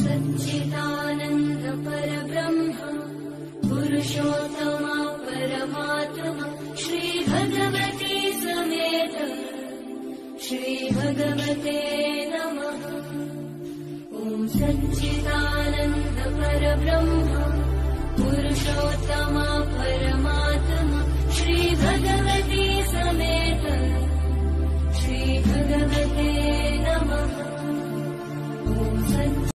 सच्चिदानन्द परब्रह्म पुरुषोत्तमा परमात्मा श्रीभगवते समेत श्रीभगवते नमः। ॐ सच्चिदानन्द परब्रह्म पुरुषोत्तमा परमात्मा श्रीभगव